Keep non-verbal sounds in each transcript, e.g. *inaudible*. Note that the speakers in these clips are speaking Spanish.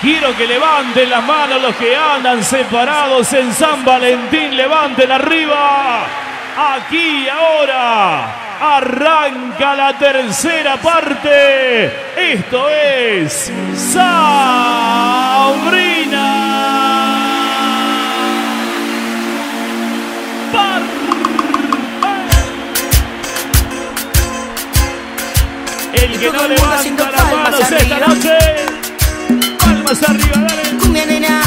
Quiero que levanten las manos los que andan separados en San Valentín. Levanten arriba. Aquí ahora arranca la tercera parte. Esto es Sabrina. El que no levanta las manos esta noche. Arriba, dale. Cumbia nena,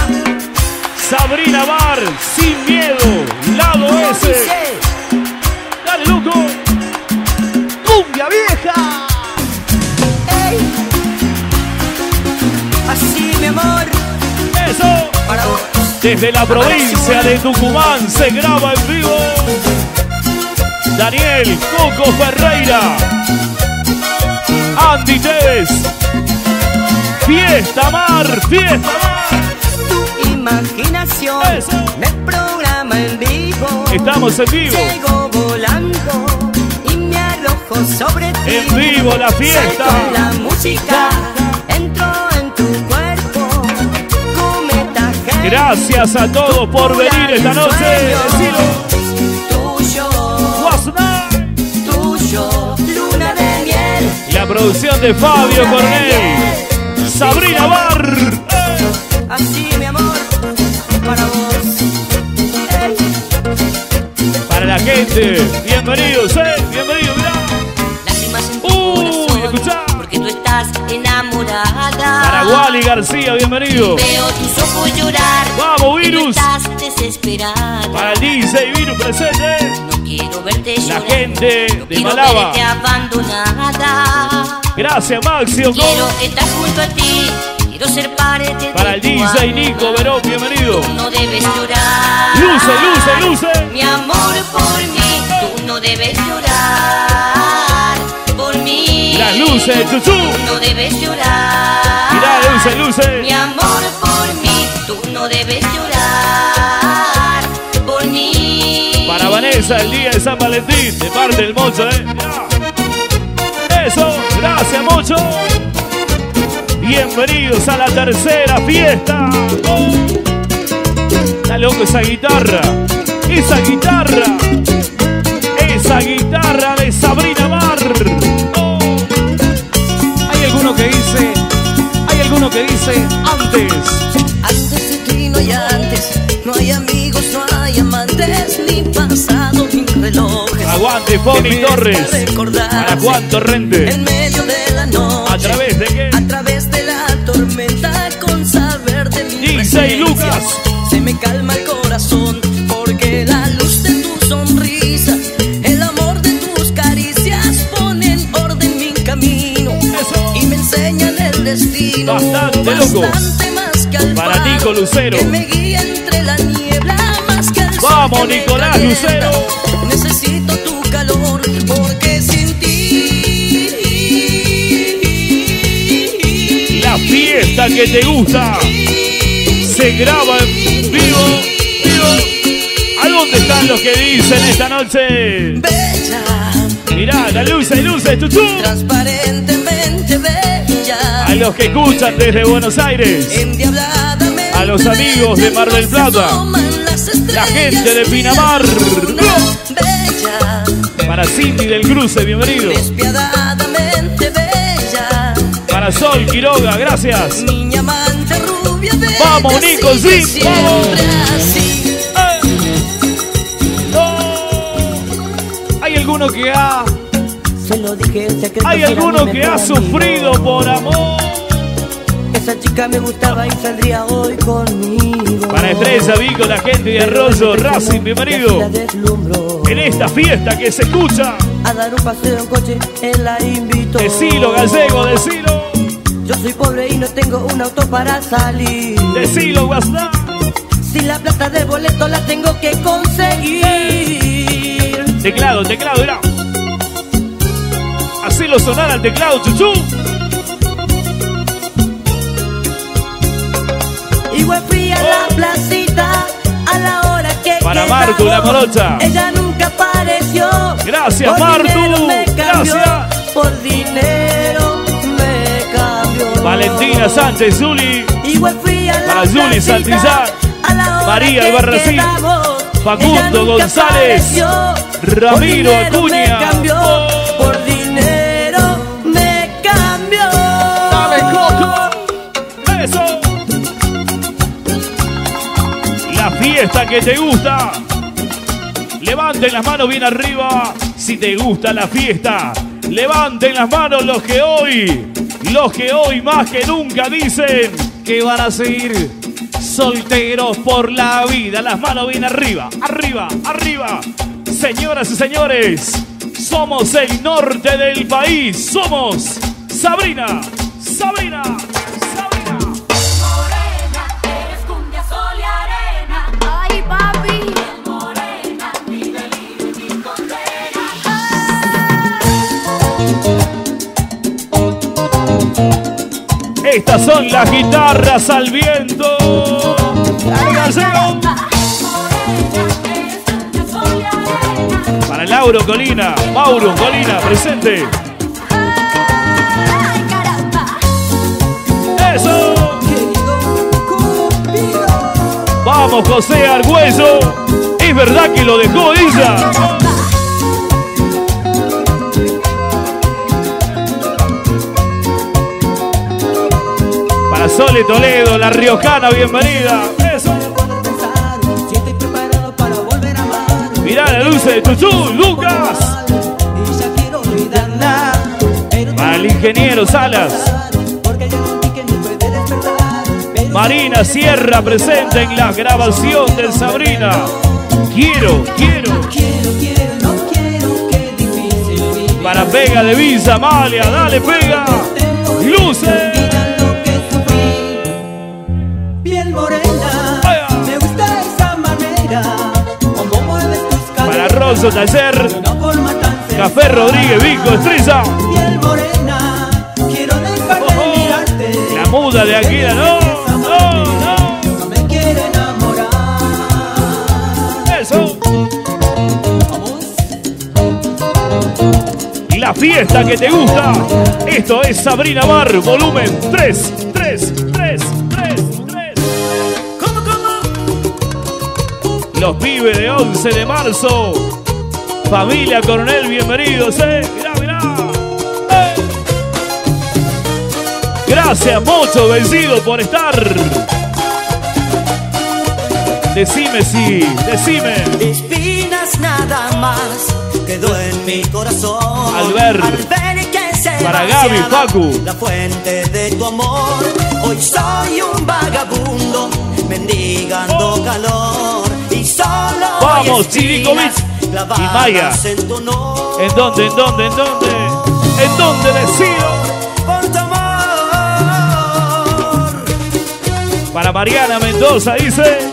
Sabrina Bar, sin miedo, lado ¿cómo S. dice? Dale, loco. Cumbia vieja. Ey. Así mi amor, Eso. para vos. Desde la provincia de Tucumán se graba en vivo. Daniel Coco Ferreira. Andy Tevez. Fiesta Mar, fiesta Mar. Tu imaginación Eso. me programa en vivo. Estamos en vivo. Llego volando y me arrojo sobre ti. En vivo la fiesta. Salto la música, entro en tu cuerpo. Cometa. Gracias a todos por venir esta noche. Tuyo, tuyo, luna de miel. La producción de Fabio Cornell. Sabrina Bar. Así mi amor, para vos. Para la gente. Bienvenidos, eh. Bienvenidos, mirá. Lágrimas en tu corazón, escuchá. porque tú estás enamorada. Para Wally García, bienvenido. Veo tus ojos llorar. Vamos, Virus. estás desesperada. Para el DJ Virus presente. No quiero verte La llorar. gente no de Malaba. verte abandonada. Gracias, Maxi Ocon. Quiero estar junto a ti. Quiero ser parte Para el DJ. Nico Verón, bienvenido. Tú no debes llorar. Luce, luce, luce. Mi amor por mí. Tú no debes llorar. Por mí. Las luces, chuchú. Tú no debes llorar. Mirá, luce, luce. Mi amor por mí, tú no debes llorar por mí. Para Vanessa, el día de San Valentín, de parte del Mocho, ¿eh? Eso, gracias, Mocho. Bienvenidos a la tercera fiesta. Oh. Está loco esa guitarra. Esa guitarra. Esa guitarra de Sabrina Mar. Oh. Hay alguno que dice. Hay alguno que dice. Antes hay amigos, no hay amantes, ni pasado, ni relojes. Aguante, Foni Torres. Para Juan Torrente. En medio de la noche. ¿A través de qué? A través de la tormenta, con saber de mi Dice presencia, Lucas. Se me calma el corazón, porque la luz de tu sonrisa, el amor de tus caricias, ponen orden en mi camino. Eso. Y me enseñan el destino. Bastante, loco. Bastante al Para faro Nico Lucero. Que me guía entre la niebla más que el sol Vamos, que me Nicolás calienta. Lucero. Necesito tu calor porque sin ti La fiesta que te gusta se graba en vivo. vivo. ¿A dónde están los que dicen esta noche? Bella, Mirá, la luz y luces, chuchú. transparentemente bella. A los que escuchan desde Buenos Aires. Endiabladamente A los amigos de Mar del Plata. estrellas gente de la Pinamar. Para Cindy del Cruce, bienvenido. despiadadamente bella. Para Sol Quiroga, gracias. Vamos, Nico, sí, vamos. ¡Eh! ¡Oh! Hay alguno que ha Hay alguno que ha sufrido por amor. Esa chica me gustaba y saldría hoy conmigo. Para Estrella Vico, la gente de Arroyo Racing, bienvenido. En esta fiesta que se escucha. A dar un paseo en coche, él la invito. Decilo, gallego, decilo. Yo soy pobre y no tengo un auto para salir. Decilo, WhatsApp. Si la plata del boleto la tengo que conseguir. Teclado, teclado, mirá. Hacelo sonar al teclado, chuchú. Placita a la hora que Para. Martu, la morocha. Ella nunca apareció. Gracias, Por Martu. me cambió, Gracias. Por dinero me cambió. Valentina Sánchez, Zuli. Igual fui a la Para Zuli Santizar, a la hora María Albarracín. Facundo González, apareció. Ramiro Acuña. Fiesta que te gusta. Levanten las manos bien arriba si te gusta la fiesta. Levanten las manos los que hoy, los que hoy más que nunca dicen que van a seguir solteros por la vida. Las manos bien arriba, arriba, arriba. Señoras y señores, somos el norte del país. Somos Sabrina, Sabrina. Estas son las guitarras al viento. Para Lauro Colina, Mauro Colina, presente. Eso. Vamos, José Argüello. Es verdad que lo dejó ella. Para Sole Toledo, la Riojana, bienvenida. Eso. Mirá la luz de Chuchu, Lucas. Y Para el ingeniero Salas. Marina Sierra presente en la grabación de Sabrina. Quiero, quiero. Para Vega de Visa, Amalia, dale, pega. Luces. Ronzo Taller, Café Rodríguez, Vico, Estrella. Quiero Oh. La muda de aquí, no, no, no. No me quiere enamorar. Eso. La fiesta que te gusta. Esto es Sabrina Bar, volumen 3, 3, 3, 3, 3. ¿Cómo, cómo? Los pibes de 11 de marzo. Familia Coronel, bienvenidos, eh. Mirá, mirá. Eh. Gracias, Mocho, vencido por estar. Decime si, decime. Espinas nada más quedó en mi corazón. Al ver. que se Para Gaby, Facu. La fuente de tu amor. Hoy soy un vagabundo mendigando Oh. calor. Y solo Vamos, Chiricovic y Maya. En, tu honor. ¿En dónde, en dónde, en dónde? ¿En dónde decido? Por tu amor. Para Mariana Mendoza dice.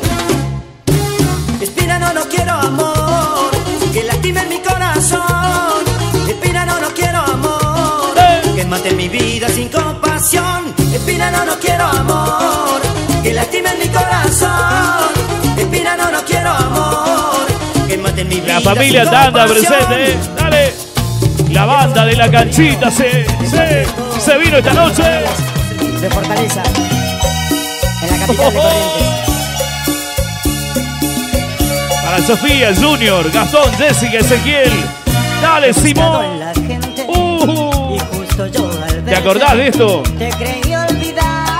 Espina, no, no quiero amor que lastime mi corazón. Espina, no, no quiero amor Eh. que mate mi vida sin compasión. Espina, no, no quiero amor que lastime mi corazón. Espina, no, no quiero amor que mate mi vida La familia Tanda presente, eh. Dale. La banda de la canchita se, se, se vino esta noche. De Fortaleza, en la capital de Corrientes. Para Sofía, Junior, Gastón, Jessica, Ezequiel. Dale, Simón. Uh, ¿Te acordás de esto? Te creí olvidada.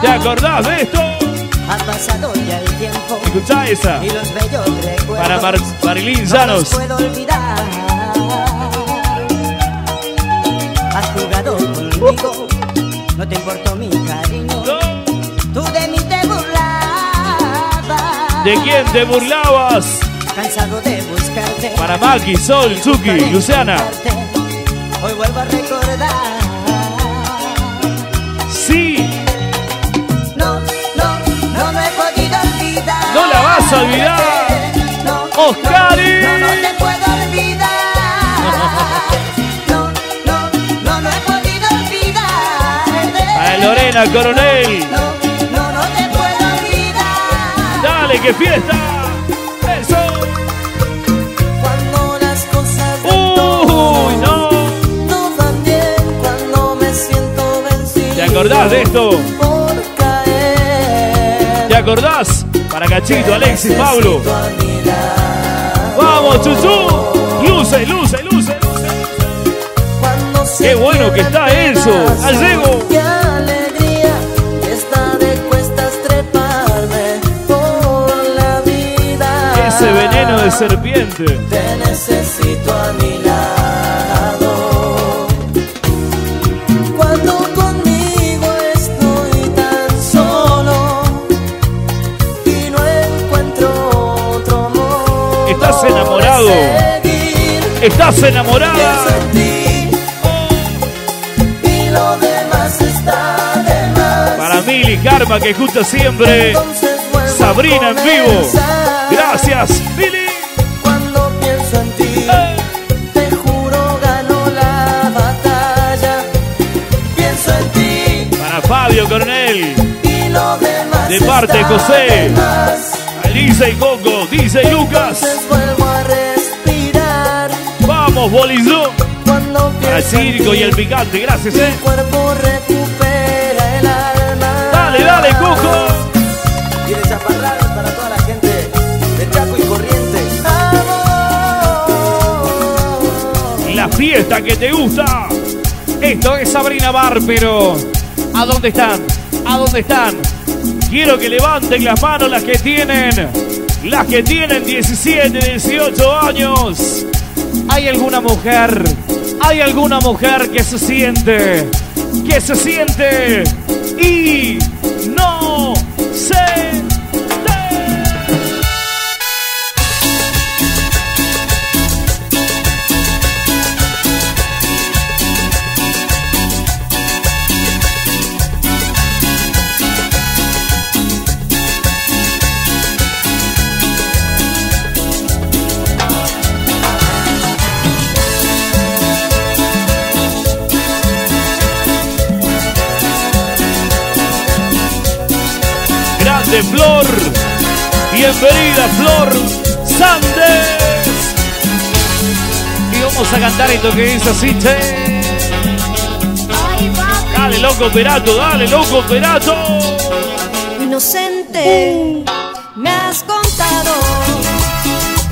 ¿Te acordás de esto? Ha pasado ya el tiempo esa. y los bellos recuerdos. Para Mar- Marilyn no puedo olvidar. Has jugado conmigo, no te importó mi cariño. Tú de mí te burlabas. ¿De quién te burlabas? Cansado de buscarte. Para Maki, Sol, Buscaré Luciana. Hoy vuelvo a recordar. A olvidar. No, Oscari. No, no, no te puedo olvidar. No, no, no, no he podido olvidar. para Lorena Coronel. No, no, no te puedo olvidar. Dale, que fiesta. Eso. Cuando las cosas Uy, no. no van bien, cuando me siento acordás de esto? ¿Te acordás? Para Cachito, Alexis, Pablo. ¡Vamos, Chuchu! Luce, luce, luce, luce. Qué bueno que está eso, la vida. Ese veneno de serpiente. Te necesito a mi enamorado. Estás enamorada. Para Mili Karma que escucha siempre. Sabrina en vivo. Gracias, Mili. Cuando pienso en ti, Eh. Fabio demás De parte de José. Elisa y Coco. Dice Lucas. Pienso en Circo y el picante. Gracias, eh. cuerpo recupera el alma. Dale, dale, Coco. Y de chaparrales para toda la gente de Chaco y Corrientes. La fiesta que te gusta. Esto es Sabrina Bar, pero ¿a dónde están? ¿A dónde están? Quiero que levanten las manos las que tienen, las que tienen 17, 18 años. ¿Hay alguna mujer? ¿Hay alguna mujer que se siente? Que se siente y Grande Flor. Bienvenida Flor Sandes. Y vamos a cantar esto que dice así, che. Dale, loco Perato, dale, loco Perato. Inocente, me has contado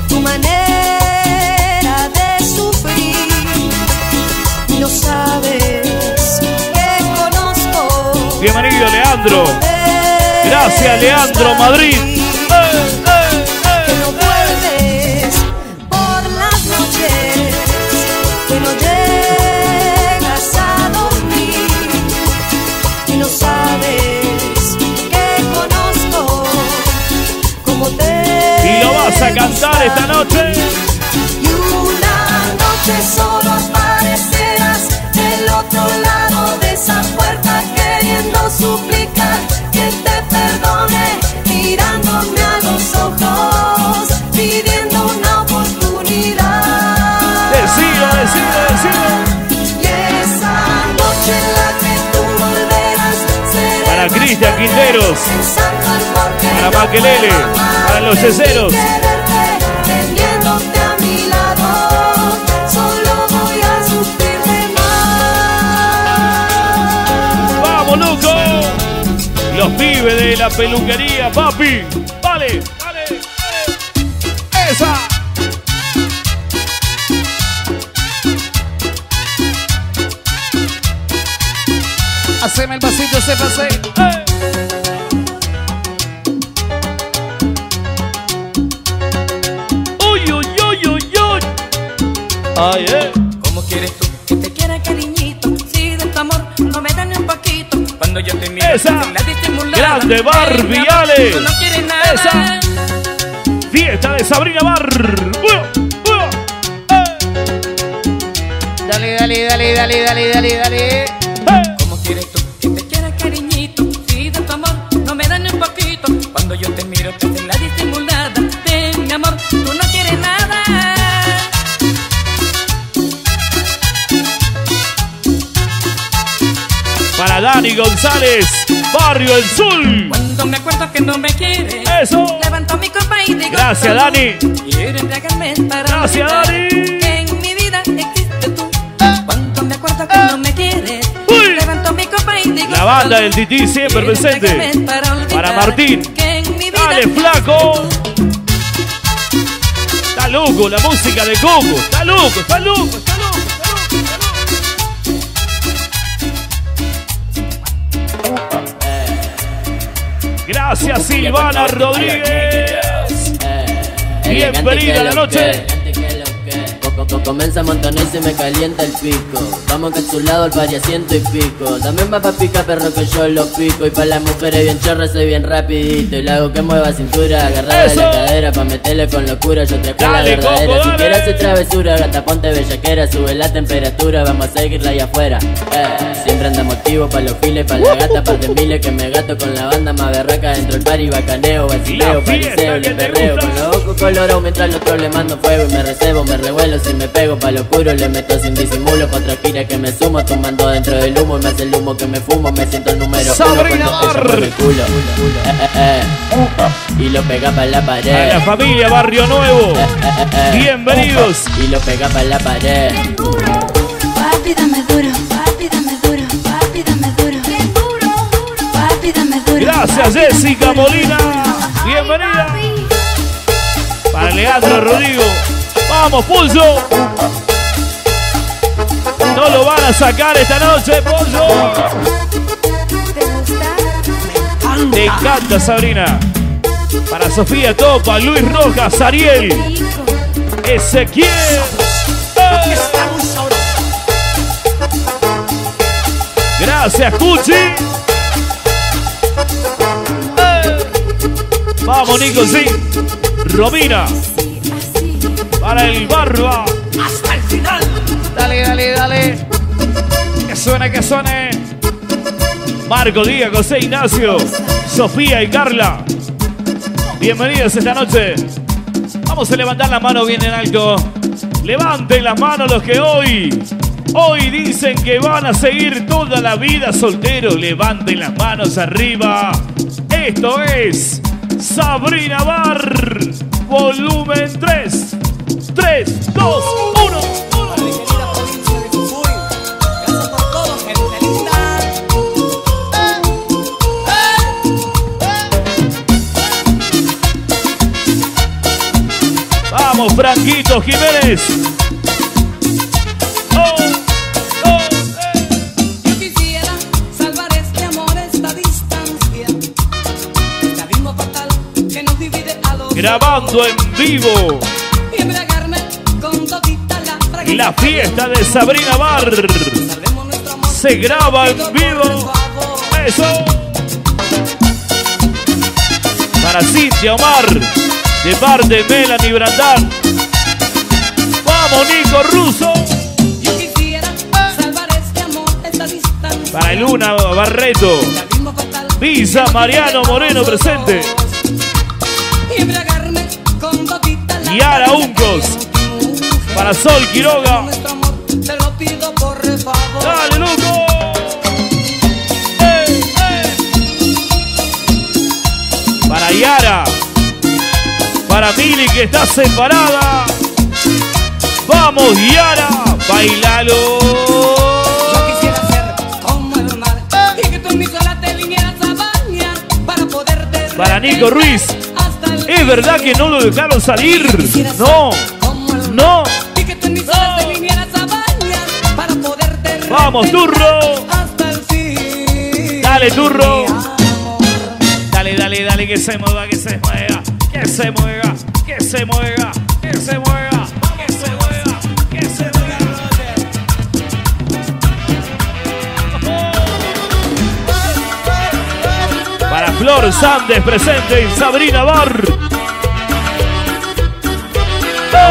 tu manera de sufrir. Y no sabes que conozco. Bienvenido Leandro. Gracias Leandro Madrid. Eh, que no vuelves por las noches, que no llegas a dormir y no sabes que conozco como te Y lo vas a cantar esta noche. y una noche solo aparecerás del otro lado de esa puerta queriendo suplicar solo voy a sufrir de más Vamos, loco. Los pibes de la peluquería, papi. Vale, vale, vale. Esa. Haceme el pasito, ese pase. Eh. Ay, eh. ¿Cómo quieres tú que te quiera, cariñito? Si de tu amor no me dan ni un poquito. Cuando yo te miro, Esa. la disimulada. Grande. Tú no quieres nada. Esa. Fiesta de Sabrina Bar. Bueno, bueno. Eh, Dale, dale, dale, dale, dale, dale, dale. González, Barrio El Sul. Cuando me acuerdo que no me quieres. Eso. Levanto mi copa y digo Gracias. Dani. Quiero embriagarme para Gracias, Dani. Que en mi vida existe tú. Cuando me acuerdo que no me quieres. Uy. Levanto mi copa y digo La banda del Tití siempre presente. Para Martín. Dale, flaco. Está loco la música de Coco. Está loco, está loco, Gracias Silvana Rodríguez. Bienvenida a la noche. Comienza a montones y me calienta el pico. Vamos que a su lado al pariasiento y pico. También va pa' pica perro que yo lo pico. Y pa' las mujeres bien chorras soy bien rapidito. Y le hago que mueva cintura, agarrada de la cadera pa' meterle con locura. Yo te la verdadera. Coco, si quieres hacer travesura, gata ponte bellaquera. Sube la temperatura, vamos a seguirla ahí afuera. Eh, siempre anda motivo pa' los files, pa' la gata, par de miles que me gato con la banda más berraca dentro del party, bacaneo, vacileo, La pariseo, le perreo. Con los ojos colorados mientras los otros le mando fuego y me recebo, me revuelo si me pego pa' lo oscuro, le meto sin disimulo pa' otra gira que me sumo, tumbando dentro del humo y me hace el humo que me fumo, me siento el número Sabrina el culo. Eh, eh, eh. Y lo pega pa' la pared. A la familia Barrio Nuevo. Bienvenidos. Y lo pega pa' la pared. Papi, dame duro, papi, dame duro, papi, dame duro. Papi, dame duro. Gracias Jessica Molina. Bienvenida. Para Leandro Rodrigo. Vamos, Pulso. No lo van a sacar esta noche, Pulso. Te encanta, Sabrina. Para Sofía Topa, Luis Rojas, Ariel, Ezequiel. Gracias, Cuchi. ¡Eh! Vamos, Nico, sí. Romina. Para el Barba. Dale, dale, dale. Que suene, que suene. Marco Díaz, José Ignacio, Sofía y Carla. Bienvenidos esta noche. Vamos a levantar la mano bien en alto. Levanten las manos los que hoy, hoy dicen que van a seguir toda la vida solteros. Levanten las manos arriba. Esto es Sabrina Bar, volumen 3. 3, 2, 1. querida provincia de Jujuy. Gracias por todo, gente linda. Vamos, Franquito Jiménez. Oh, oh, eh. La fiesta de Sabrina Bar. Se graba en vivo. Eso. Para Cintia Omar, de parte de Melanie Brandán. Vamos, Nico Russo. Este. Para Luna Barreto. Visa Mariano Moreno presente. Y fragancia Uncos. Para Sol Quiroga. Dale, loco. Para Yara. Para Mili que está separada. Vamos, Yara. Bailalo. Yo quisiera ser como el mar y que tú en mi sola te vinieras a bañar para Nico Ruiz. ¿Es verdad que no lo dejaron salir? No. No. Vamos, turro. hasta el fin. Dale, turro. Dale, dale, dale, que se mueva, que se mueva, que se mueva, que se mueva, que se mueva, que se mueva, que se mueva. Para Flor Sandes presente en Sabrina Bar.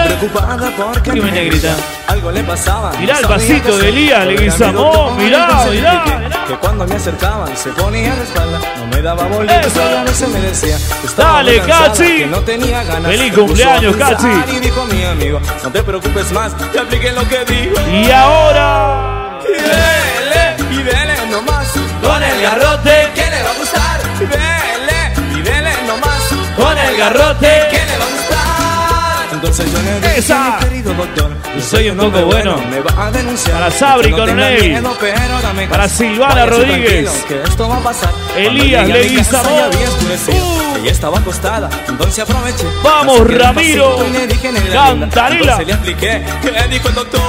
Preocupada porque Dime, negrita. Algo le pasaba. Mirá el vasito de Elías, le guisamos. Mirá, mirá. Que cuando me acercaban se ponía de espalda, no me daba bolilla, Eso. a veces me decía que estaba Dale, Cachi. que no tenía ganas. Feliz Se cumpleaños, Cachi. Y dijo mi amigo, no te preocupes más, te apliqué lo que dijo. Y ahora, Y dele, y dele nomás, con el garrote, que le va a gustar. Y dele, y dele nomás, con el garrote. que Entonces yo le dije, Esa. "Mi querido doctor, Yo soy un hombre poco bueno. Me va a denunciar. Para Sabri No Coronel. miedo, Para. Silvana Rodríguez. Que esto va a pasar. Elías Leguizamón. Uh. Ella estaba acostada, entonces aproveché. Vamos, Ramiro. y. Cantarela. Entonces le expliqué que dijo el doctor.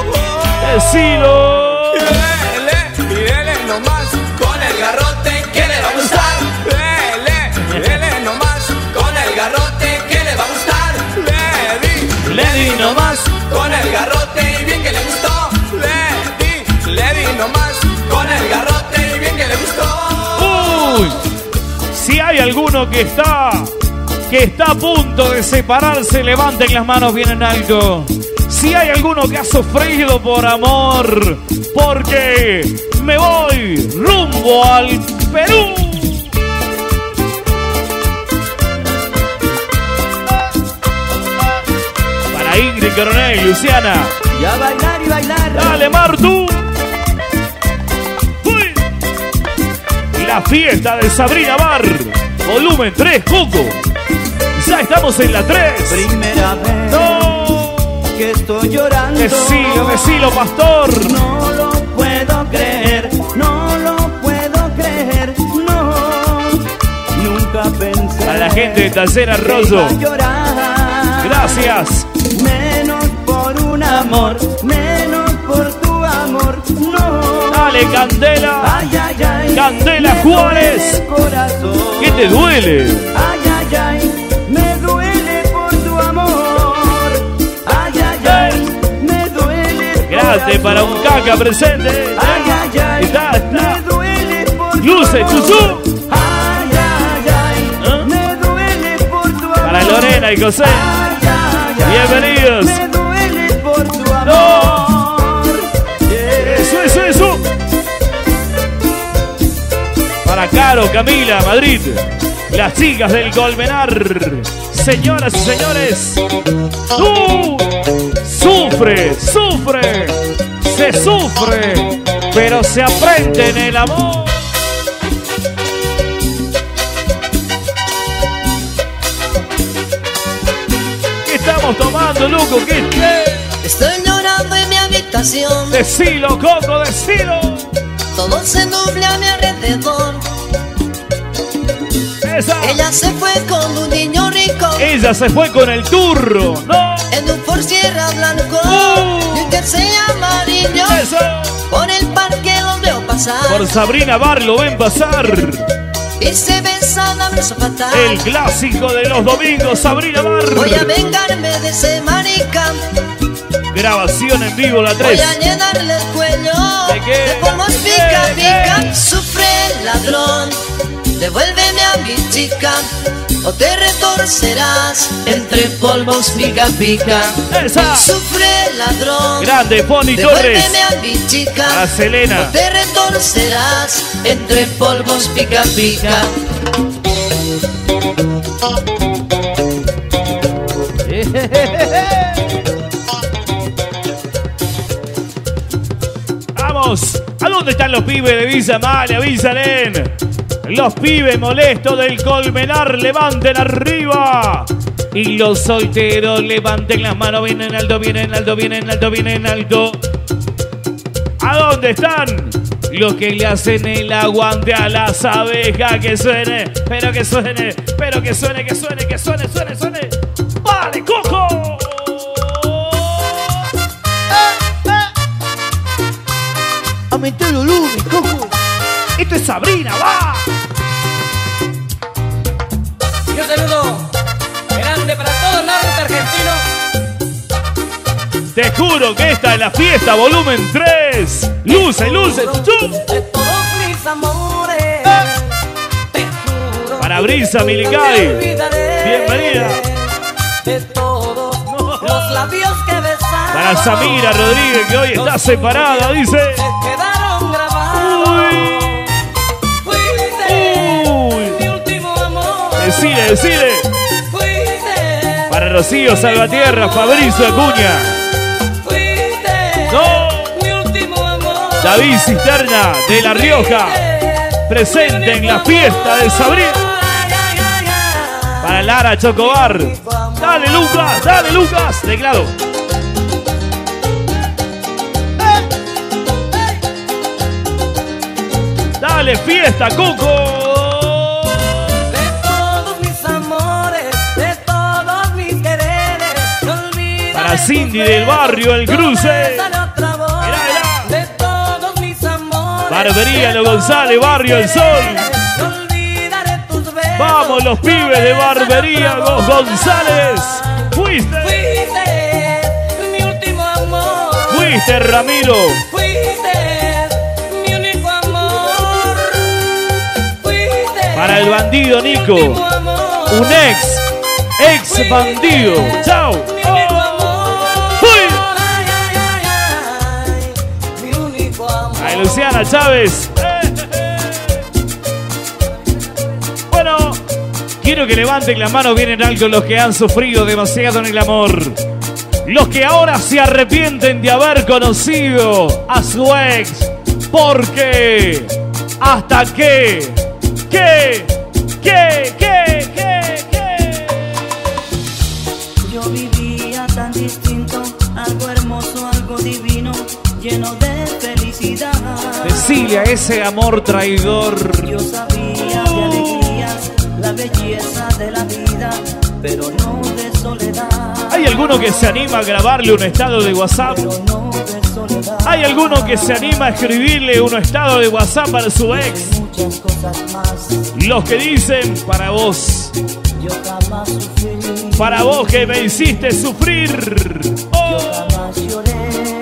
Decilo. Dele, dele nomás con el garrote Le di, nomás. con el garrote y bien que le gustó. Le di, le di nomás con el garrote y bien que le gustó. Uy. Si hay alguno que está que está a punto de separarse, levanten las manos bien en alto. Si hay alguno que ha sufrido por amor, porque me voy rumbo al Perú. Ingrid Coronel, Luciana. Ya bailar y bailar. Dale, Martu. Uy. La fiesta de Sabrina Bar. Volumen 3, Coco. Ya estamos en la 3. Primera vez No. que estoy llorando. Decilo, decilo, pastor. No lo puedo creer, no lo puedo creer, no. Nunca pensé. Para la gente de Taller Arroyo. a. Gracias. Menos por un amor, menos por tu amor, no. Dale, Candela. Ay, ay, ay. Candela me Juárez. duele el corazón. ¿Qué te duele? Ay, ay, ay, me duele por tu amor. Ay, ay, ay, me duele. corazón. para un caca presente. Ay, ay, ay, Está, está. me duele por tu Luce, amor. Ay, ay, ay, ¿Ah? me duele por tu amor. Para Lorena y José. Ay, ay, ay, Bienvenidos. Para Caro, Camila, Madrid. Las chicas del Colmenar. Señoras y señores. ¡Tú! Sufre, sufre. Se sufre. Pero se aprende en el amor. ¿Qué estamos tomando, loco? ¿Qué? Estoy llorando en mi habitación, Decilo, Coco, decilo. Todo se nubla a mi alrededor. Esa. Ella se fue con un niño rico Ella se fue con el turro. No. en un Ford Sierra blanco Oh. y un jersey amarillo. Por el parque los veo pasar Por Sabrina Bar lo ven pasar. y se besan a beso fatal. El clásico de los domingos, Sabrina Bar. Voy a vengarme de ese marica, Grabación en vivo, la voy 3. a llenarle el cuello ¿De qué? de ¿De pica qué? pica. Sufre el ladrón, devuélveme a mi chica o te retorcerás entre polvos pica pica. Esa. Sufre el ladrón. Grande, Pony Torres. Devuélveme a mi chica. Selena. O te retorcerás entre polvos pica pica. ¿A dónde están los pibes de Villa Male? Avísalen. Los pibes molestos del Colmenar, levanten arriba. Y los solteros, levanten las manos bien en alto, bien en alto, bien en alto, bien en alto. ¿A dónde están? Los que le hacen el aguante a las abejas, que suene, pero que suene, pero que suene, que suene, que suene, suene, suene. ¡Vale, Coco! Aumentó el volumen, Coco. Esto es Sabrina, va. Y un saludo grande para todo el norte argentino. Te juro que esta es la fiesta, volumen 3. Luce, luce, chuchu. De todos mis amores. Te juro. Para Brisa Milicay. Bienvenida. De todos los labios que besaron. Para Samira Rodríguez, que hoy está separada, dice. Uy, uy. mi último amor. Decile, decile. Fuiste. Para Rocío Salvatierra, Fabricio Acuña. Fuiste. No. Mi último amor. David Cisterna, de La Rioja. Presente en la fiesta de Sabrina. Para Lara Chocobar. Dale, Lucas, dale, Lucas. Teclado. Dale, fiesta, Coco. De todos mis amores, de todos mis quereres, no olvidaré Para Cindy del barrio El Cruce. Mirá, mirá. De todos mis amores, Barbería Lo González, Barrio El Sol. tus besos, Vamos los pibes de Barbería Los. González. Fuiste, Fuiste mi último amor. fuiste, Ramiro. Para el bandido Nico. Un ex, ex bandido. Chao. Ay, Luciana Chávez. Bueno, quiero que levanten la mano bien en alto los que han sufrido demasiado en el amor. Los que ahora se arrepienten de haber conocido a su ex. Porque hasta que, que, que, que, que, que. Yo vivía tan distinto, algo hermoso, algo divino, lleno de felicidad. Decile a ese amor traidor. Yo sabía de alegrías, la belleza de la vida, pero no de soledad. ¿Hay alguno que se anima a grabarle un estado de WhatsApp? Pero no de soledad. ¿Hay alguno que se anima a escribirle un estado de WhatsApp para su ex? Muchas cosas más, Los que dicen para vos, yo jamás sufrí, para vos que me hiciste sufrir. yo Oh, jamás lloré,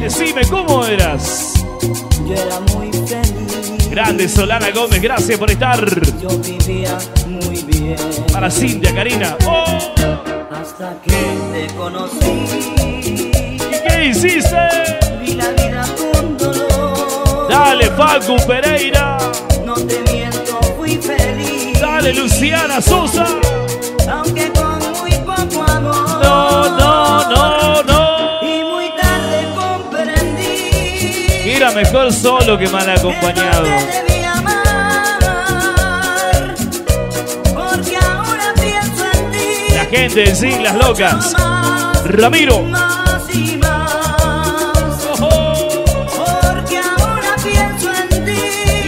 decime cómo eras. yo era muy feliz. Grande Solana Gómez, gracias por estar. Yo vivía muy bien. Para Cintia, Karina. Oh, Hasta que te conocí, ¿Qué hiciste? vi la vida con dolor. Dale, Facu Pereira. Fui feliz. Dale, Luciana Sosa. Aunque con muy poco amor. No, no, no, no. Y muy tarde comprendí. Era mejor solo que mal acompañado. Que en gente de Siglas Locas. Ramiro.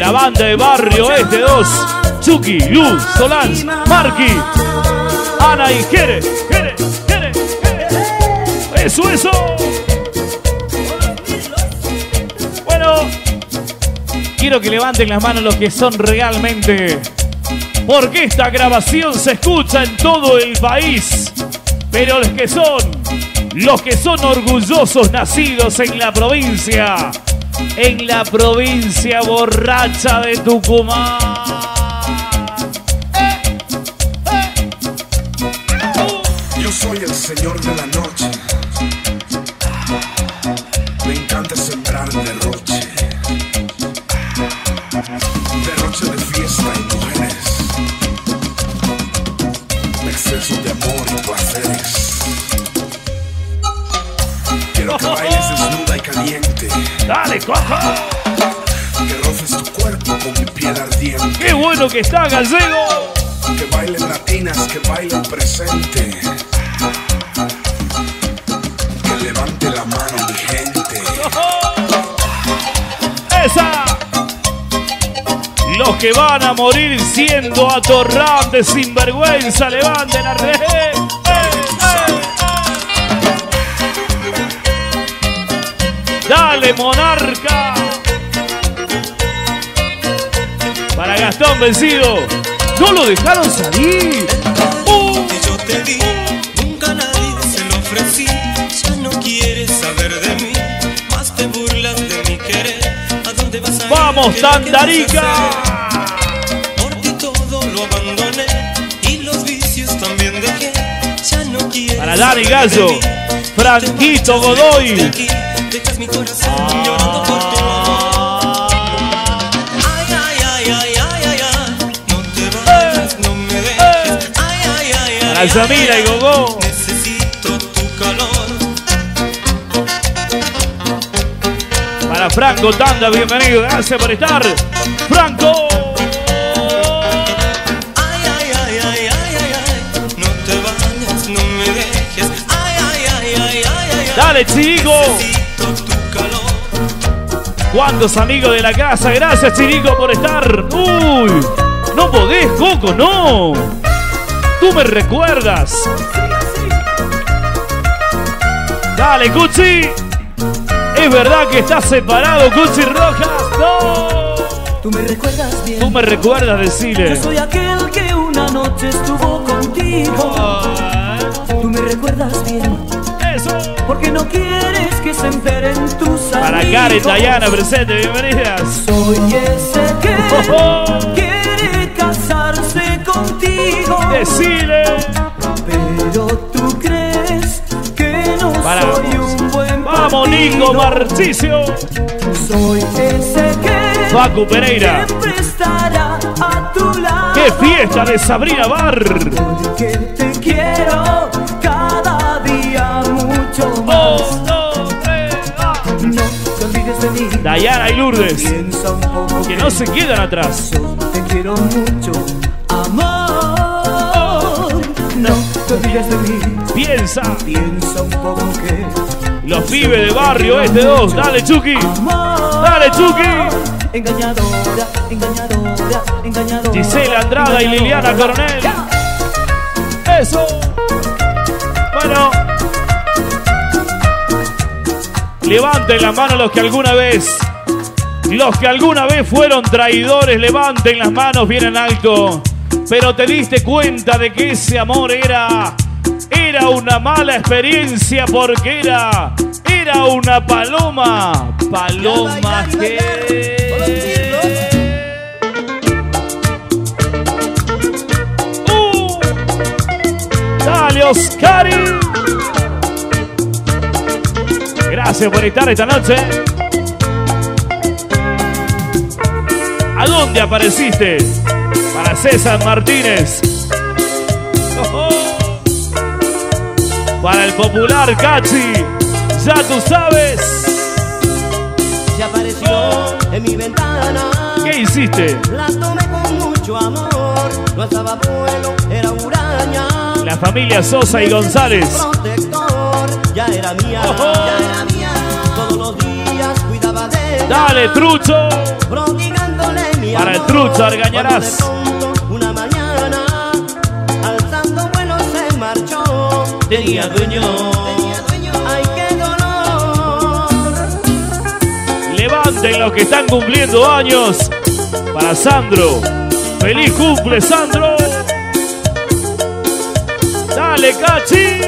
La banda de Barrio Este 2. Chucky, Luz, Solans, Marky, Ana y Jere. Jere, Jere, Jere. Eso, eso. Bueno, quiero que levanten las manos los que son realmente. Porque esta grabación se escucha en todo el país. Pero los que son, los que son orgullosos nacidos en la provincia, en la provincia borracha de Tucumán. Yo soy el señor de la noche. Coja. Que roces tu cuerpo con mi piel ardiente. Qué bueno que está Gallego. Que bailen latinas, que bailen presente. Que levante la mano mi gente. *laughs* Esa. Los que van a morir siendo atorrantes, sinvergüenza, levanten la red. Dale, monarca. Para Gastón vencido. No lo dejaron salir. Uh, que yo te di, nunca nadie se lo ofrecí. Ya no quieres saber de mí, más te burlas de mi querer. ¿A dónde vas a ir? Vamos, ¿Qué es lo que vas a Tandarica. hacer? Por ti todo lo abandoné y los vicios también dejé. Ya no quieres Para Dani Gallo. Franquito Godoy. Mi corazón llorando por tu amor. Ay, ay, ay, ay, ay, ay, ay. No te vayas, no me dejes. Ay, ay, ay, ay. Para Samira ay, y ay. Gogó. Necesito tu calor. Para Franco Tanda, bienvenido. Gracias por estar. Franco. Ay, ay, ¿Cuántos amigos de la casa? Gracias, Chirico, por estar. Uy, no podés, Coco, no. Tú me recuerdas. Dale, Cuchi. Es verdad que estás separado, Cuchi Rojas. No. Tú me recuerdas bien. Tú me recuerdas, decirle. Yo soy aquel que una noche estuvo contigo. Tú me recuerdas bien. Eso. Porque no quieres que se enteren tus Para amigos. Karen Dayana, presente, bienvenidas. Soy ese que Oh, quiere casarse contigo. Decile. Pero tú crees que no Para. soy un buen Vamos, Nico. Marchicio. Soy ese que Facu Pereira. siempre estará a tu lado. ¡Qué fiesta de Sabrina Bar! Que te Dayana y Lourdes, que no se quedan atrás. te quiero mucho, amor. No te olvides de mí. Piensa, Piensa un poco que los pibes de barrio este dos. Dale, Chucky. Dale, Chucky. Engañadora, engañadora, engañadora. Gisela Andrada y Liliana Coronel. Eso. Bueno. Levanten la mano los que alguna vez, los que alguna vez fueron traidores, levanten las manos bien en alto. Pero te diste cuenta de que ese amor era, era una mala experiencia porque era, era una paloma, paloma que. Uh. Dale, Oscari. Gracias por estar esta noche. Dónde apareciste? Para César Martínez. Oh, oh. Para el popular Cachi. Ya tú sabes. Se apareció en mi ventana. ¿Qué hiciste? La tomé con mucho amor. No estaba bueno, era uraña. La familia Sosa y González. Protector, ya era mía, ya era mía. Todos los días cuidaba de ella. Dale, trucho. Para el trucho, Argañarás. Una mañana, alzando vuelo se marchó. Tenía dueño. Tenía dueño. Ay, qué dolor. Levanten los que están cumpliendo años. Para Sandro. Feliz cumple, Sandro. Dale, Cachi.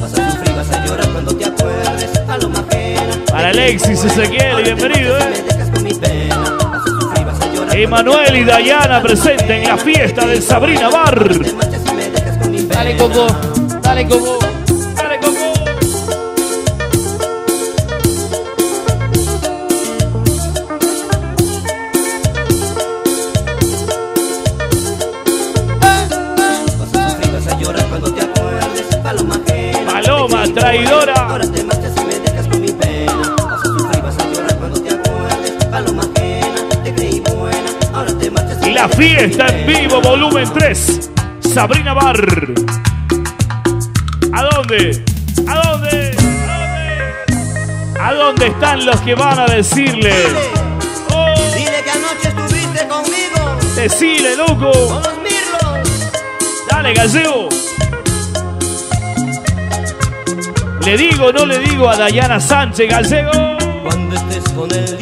Vas a sufrir, vas a llorar cuando te acuerdes. Paloma pena. Para Alexis Ezequiel, bienvenido, eh. Emanuel y Dayana presentes en la fiesta de Sabrina Bar. Dale, Coco. Dale, Coco. Dale, Coco. Vas a la fiesta en vivo, volumen 3. Sabrina Bar. ¿A dónde? ¿A dónde? ¿A dónde? ¿A dónde están los que van a decirle? Oh, Dile que anoche estuviste conmigo. decile, loco. Con los mirlos. Dale, gallego. Le digo, no le digo a Dayana Sánchez, gallego. Cuando estés con él,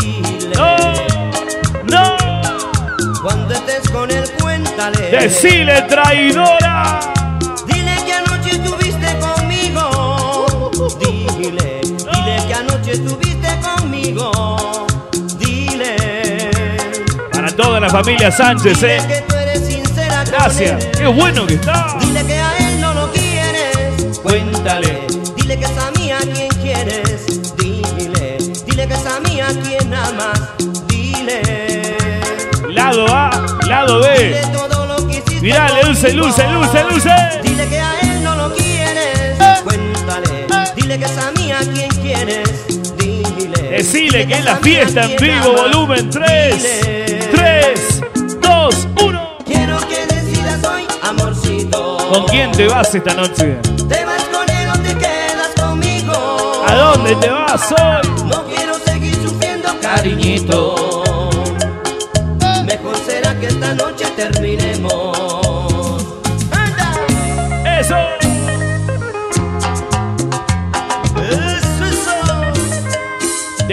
cuéntale. Decile, traidora. Dile que anoche estuviste conmigo. Dile, dile que anoche estuviste conmigo. Dile. Para toda la familia Sánchez, Dile eh. que tú eres sincera con Gracias. él. Qué bueno que está. Dile que a él no lo quieres. Cuéntale. Dile que es a mí a quien quieres. Dile, dile que es a mí a quien amas. Dile. Lado A, lado B. Mirá, luce, conmigo. luce, luce, luce. Dile que a él no lo quieres. Cuéntale. Dile que es a mí a quien quieres. Dile. Decile que es la fiesta en vivo, volumen 3. Dile. 3, 2, 1. Quiero que decidas hoy, amorcito. ¿Con quién te vas esta noche? ¿Te vas con él o te quedas ¿A dónde te vas hoy? No quiero seguir sufriendo, cariñito. Mejor será que esta noche terminemos.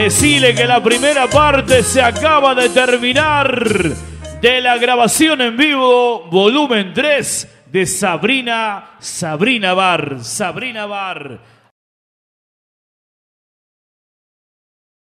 Decile que la primera parte se acaba de terminar de la grabación en vivo, volumen 3 de Sabrina, Sabrina Bar, Sabrina Bar.